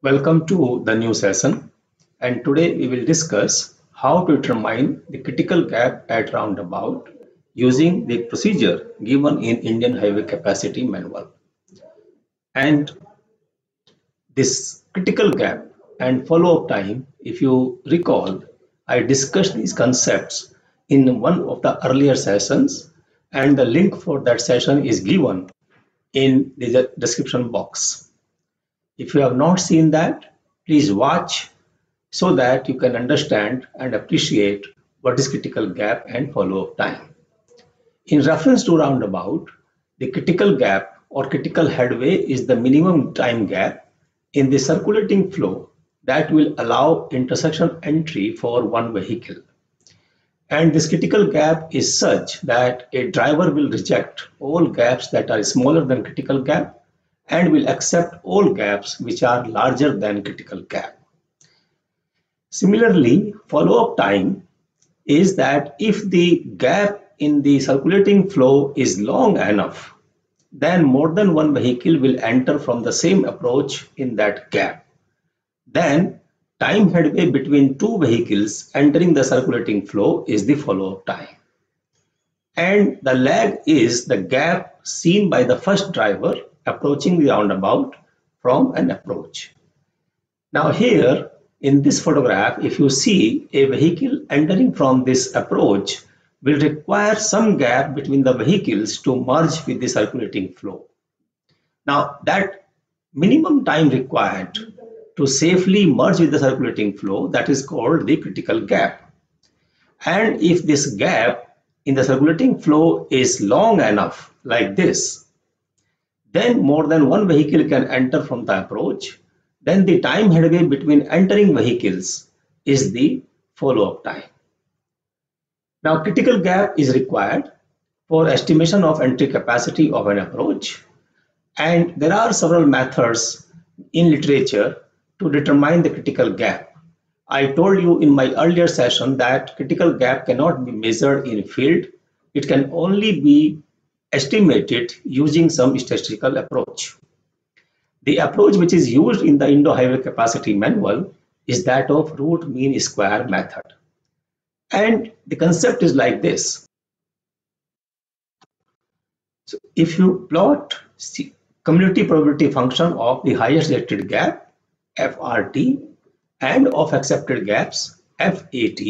Welcome to the new session and today we will discuss how to determine the critical gap at roundabout using the procedure given in Indian Highway Capacity Manual. And this critical gap and follow-up time, if you recall, I discussed these concepts in one of the earlier sessions and the link for that session is given in the description box. If you have not seen that, please watch so that you can understand and appreciate what is critical gap and follow-up time. In reference to roundabout, the critical gap or critical headway is the minimum time gap in the circulating flow that will allow intersection entry for one vehicle. And this critical gap is such that a driver will reject all gaps that are smaller than critical gap and will accept all gaps which are larger than critical gap. Similarly, follow-up time is that if the gap in the circulating flow is long enough, then more than one vehicle will enter from the same approach in that gap. Then time headway between two vehicles entering the circulating flow is the follow-up time. And the lag is the gap seen by the first driver approaching the roundabout from an approach. Now here in this photograph, if you see a vehicle entering from this approach will require some gap between the vehicles to merge with the circulating flow. Now that minimum time required to safely merge with the circulating flow that is called the critical gap. And if this gap in the circulating flow is long enough like this, then more than one vehicle can enter from the approach. Then the time headway between entering vehicles is the follow-up time. Now critical gap is required for estimation of entry capacity of an approach and there are several methods in literature to determine the critical gap. I told you in my earlier session that critical gap cannot be measured in field. It can only be estimated using some statistical approach. The approach which is used in the Indo-Highway Capacity Manual is that of root mean square method. And the concept is like this. So if you plot cumulative probability function of the highest rejected gap, FRT, and of accepted gaps, FAT,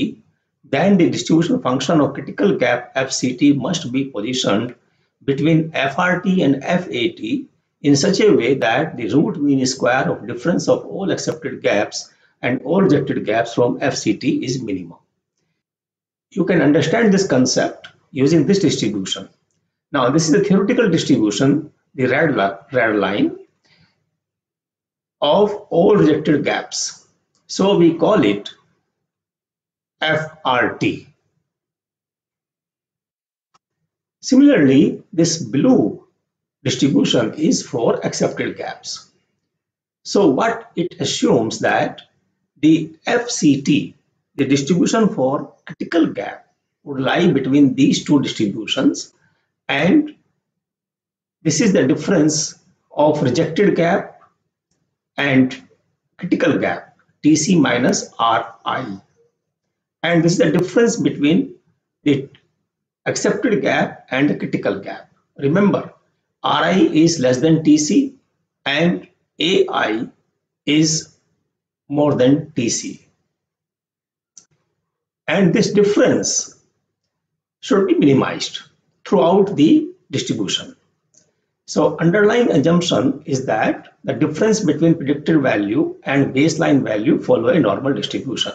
then the distribution function of critical gap FCT must be positioned between FRT and FAT in such a way that the root mean square of difference of all accepted gaps and all rejected gaps from FCT is minimum. You can understand this concept using this distribution. Now this is the theoretical distribution, the red, red line of all rejected gaps. So we call it FRT. Similarly, this blue distribution is for accepted gaps. So what it assumes that the FCT, the distribution for critical gap, would lie between these two distributions and this is the difference of rejected gap and critical gap TC minus RI and this is the difference between the accepted gap and critical gap. Remember, Ri is less than Tc and Ai is more than Tc. And this difference should be minimized throughout the distribution. So underlying assumption is that the difference between predicted value and baseline value follow a normal distribution.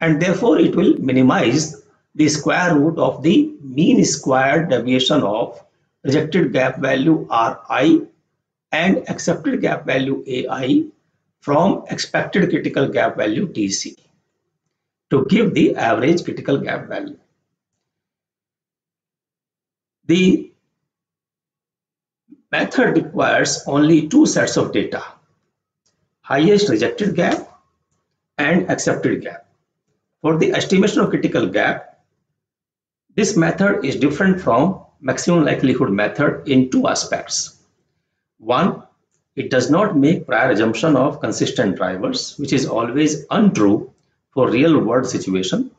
And therefore it will minimize the square root of the mean squared deviation of rejected gap value Ri and accepted gap value Ai from expected critical gap value Tc to give the average critical gap value. The method requires only two sets of data, highest rejected gap and accepted gap. For the estimation of critical gap, this method is different from maximum likelihood method in two aspects. One, it does not make prior assumption of consistent drivers, which is always untrue for real world situation.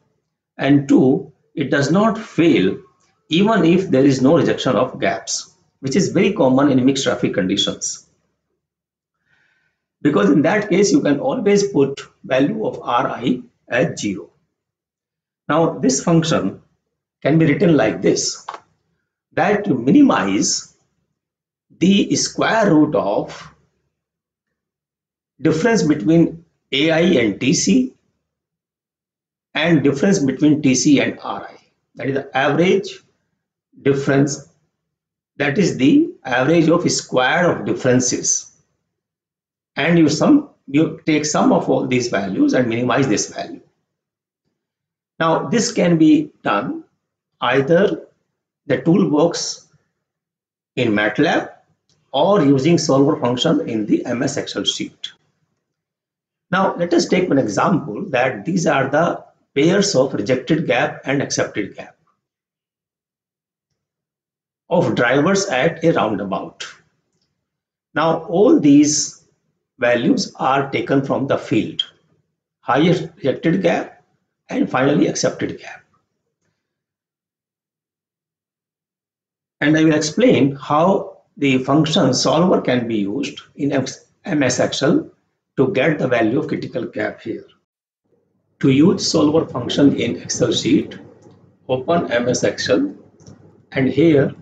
And two, it does not fail even if there is no rejection of gaps, which is very common in mixed traffic conditions. Because in that case, you can always put value of Ri as zero. Now this function can be written like this, that to minimize the square root of difference between AI and TC and difference between TC and RI. That is the average difference. That is the average of square of differences. And you sum, you take sum of all these values and minimize this value. Now this can be done either the toolbox in MATLAB or using solver function in the MS Excel sheet. Now let us take an example that these are the pairs of rejected gap and accepted gap of drivers at a roundabout. Now all these values are taken from the field. Highest rejected gap and finally accepted gap. And I will explain how the function solver can be used in MS Excel to get the value of critical gap here. To use solver function in Excel sheet, open MS Excel and here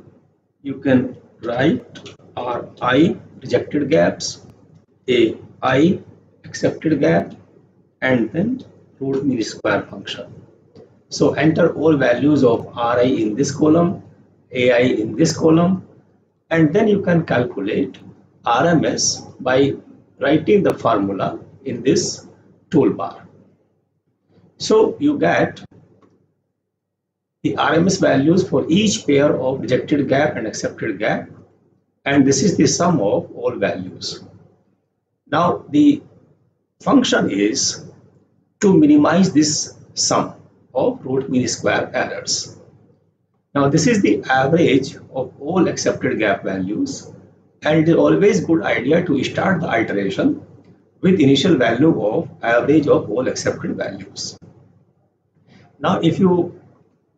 you can write Ri rejected gaps, a i accepted gap and then root mean square function. So enter all values of Ri in this column, Ai in this column and then you can calculate RMS by writing the formula in this toolbar. So you get the RMS values for each pair of rejected gap and accepted gap and this is the sum of all values. Now the function is to minimize this sum of root mean square errors. Now this is the average of all accepted gap values and it is always good idea to start the iteration with initial value of average of all accepted values. Now if you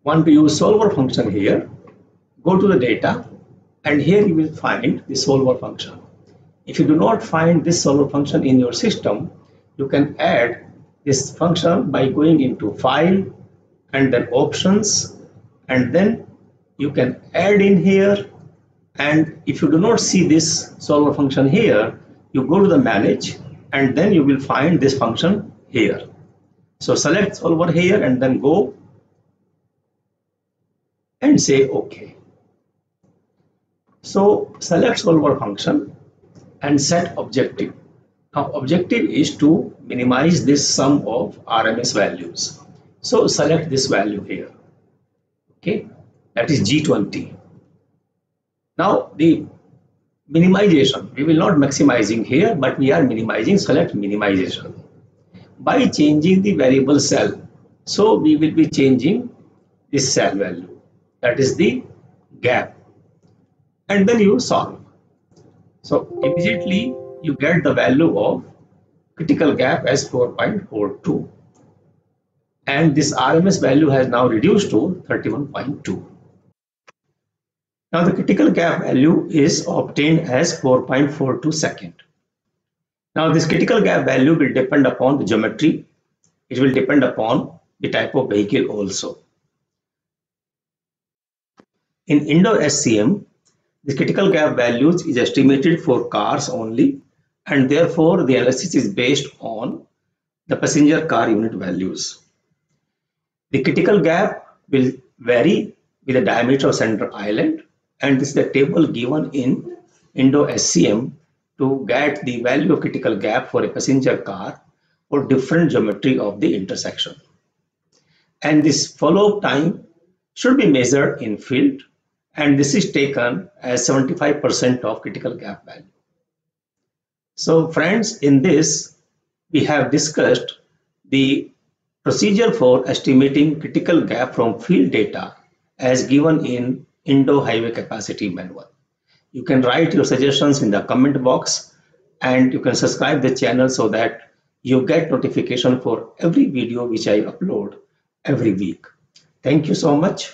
want to use solver function here, go to the data and here you will find the solver function. If you do not find this solver function in your system, you can add this function by going into file and then options and then you can add in here and if you do not see this solver function here, you go to the manage and then you will find this function here. So select solver here and then go and say OK. So select solver function and set objective. Now objective is to minimize this sum of RMS values. So select this value here. That is G20. Now the minimization, we will not maximizing here, but we are minimizing, select minimization. By changing the variable cell, so we will be changing this cell value, that is the gap. And then you solve. So immediately you get the value of critical gap as 4.42 and this RMS value has now reduced to 31.2. Now the critical gap value is obtained as 4.42 second. Now this critical gap value will depend upon the geometry. It will depend upon the type of vehicle also. In Indo-HCM, the critical gap values is estimated for cars only and therefore the analysis is based on the passenger car unit values. The critical gap will vary with the diameter of center island and this is the table given in Indo-HCM to get the value of critical gap for a passenger car for different geometry of the intersection. And this follow-up time should be measured in field and this is taken as 75% of critical gap value. So friends, in this, we have discussed the procedure for estimating critical gap from field data as given in Indo Highway Capacity Manual. You can write your suggestions in the comment box and you can subscribe the channel so that you get notification for every video which I upload every week. Thank you so much.